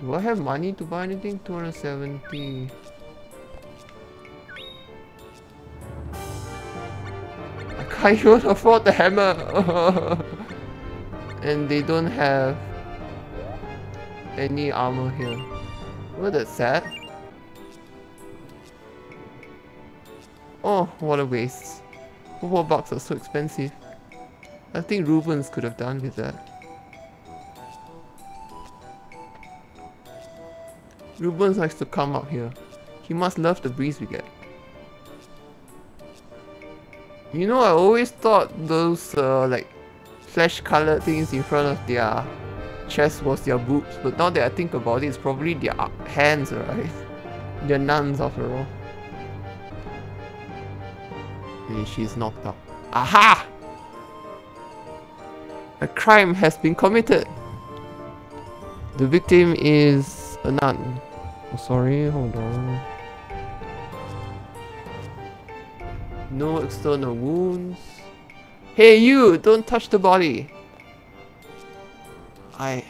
Do I have money to buy anything? 270. I can't even afford the hammer. and they don't have any armor here. Well, that's sad. Oh, what a waste. Football bucks are so expensive. I think Rubens could have done with that. Rubens likes to come up here. He must love the breeze we get. You know, I always thought those uh, like flesh colored things in front of their chest was their boobs, but now that I think about it, it's probably their hands, right? They're nuns after all. And she's knocked out. Aha! A crime has been committed. The victim is a nun. Oh, sorry, hold on. No external wounds. Hey you, don't touch the body. I...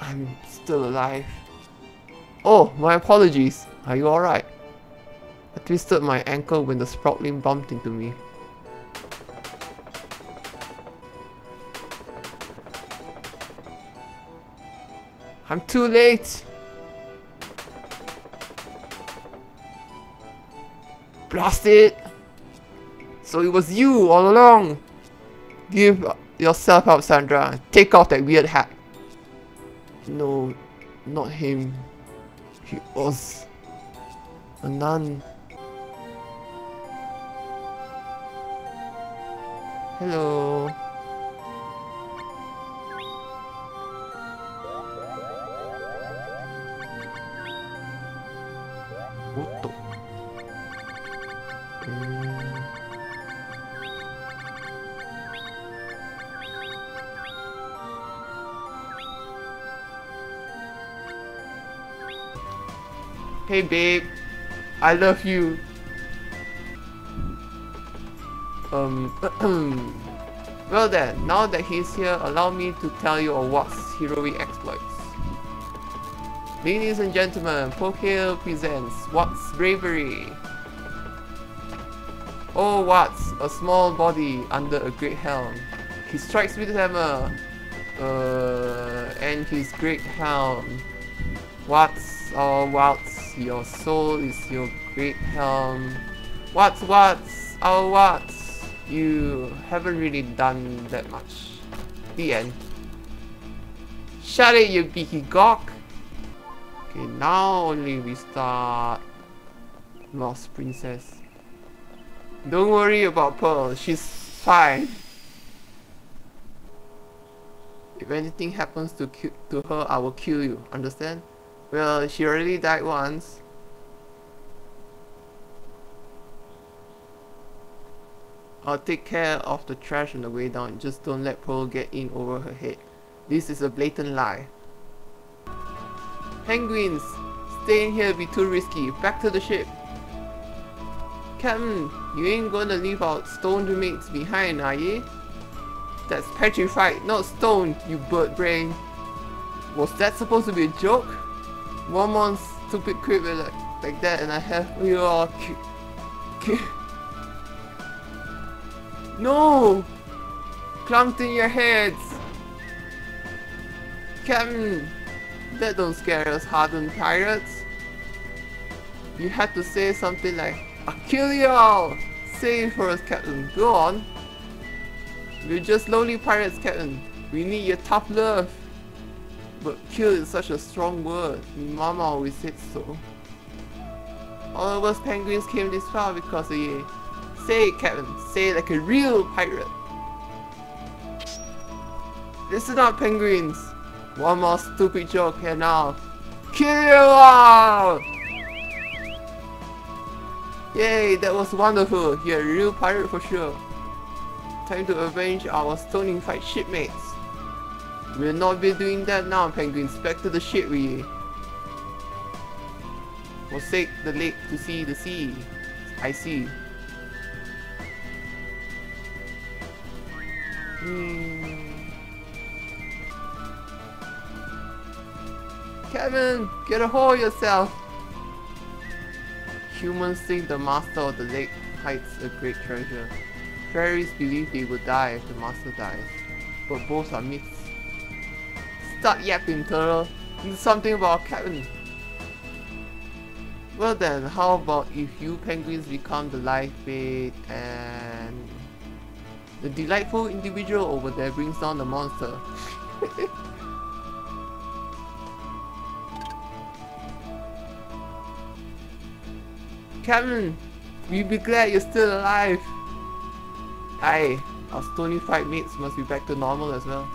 I'm still alive. Oh, my apologies. Are you alright? I twisted my ankle when the sproutling bumped into me. I'm too late! Blast it! So it was you all along! Give yourself up, Sandra. Take off that weird hat. No, not him. He was a nun. Hello. What the? Hey babe, I love you. Um, well then, now that he's here, allow me to tell you of Watt's heroic exploits. Ladies and gentlemen, Pokiehill presents Watt's Bravery. Oh Watts, a small body under a great helm. He strikes with hammer. Uh, and his great helm. Watts, oh Watts, your soul is your great helm. Watts, Watts, oh Watts, you haven't really done that much. The end. Shut it, you beaky gawk! Okay, now only we start Lost Princess. Don't worry about Pearl, she's fine. If anything happens to to her, I will kill you, understand? Well, she already died once. I'll take care of the trash on the way down, just don't let Pearl get in over her head. This is a blatant lie. Penguins! Staying here would be too risky. Back to the ship. Captain, you ain't gonna leave our stone roommates behind, are ye? That's petrified, not stone, you bird brain. Was that supposed to be a joke? One more stupid quip like, like that and I have you all No! Clunked in your heads! Captain! That don't scare us hardened pirates. You had to say something like, I'll kill you all! Say it for us, Captain. Go on. We're just lonely pirates, Captain. We need your tough love. But kill is such a strong word. Mama always said so. All of us penguins came this far because of you. Say it, Captain. Say it like a real pirate. Listen up, penguins. One more stupid joke and now kill you all! Yay, that was wonderful. You're a real pirate for sure. Time to avenge our stoning fight shipmates. We'll not be doing that now, penguins. Back to the ship we forsake the lake to see the sea. I see. Hmm. Kevin, get a hold of yourself! Humans think the master of the lake hides a great treasure. Fairies believe they will die if the master dies. But both are myths. Start yapping, turtle. Something about Kevin. Well then, how about if you penguins become the life bait and the delightful individual over there brings down the monster. Kevin, we be glad you're still alive. Aye, our stony-fied mates must be back to normal as well.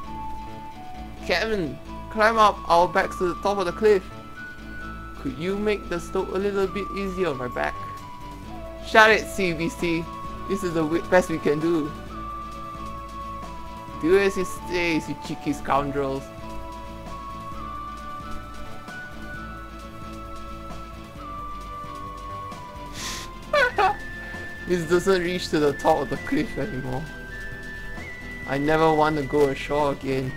Kevin, climb up our backs to the top of the cliff. Could you make the slope a little bit easier on my back? Shut it, CBC. This is the best we can do. Do as he says, you cheeky scoundrels. this doesn't reach to the top of the cliff anymore. I never want to go ashore again.